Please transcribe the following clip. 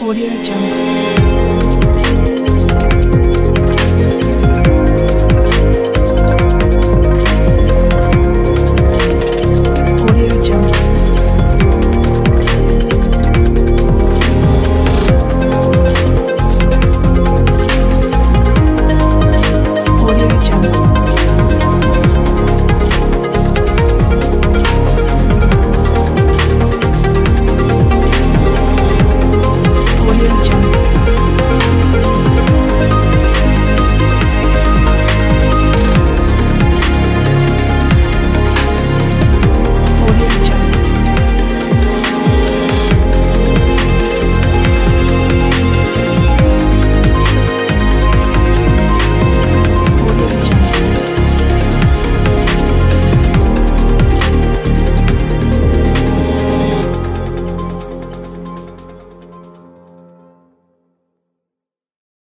Audio Jungle.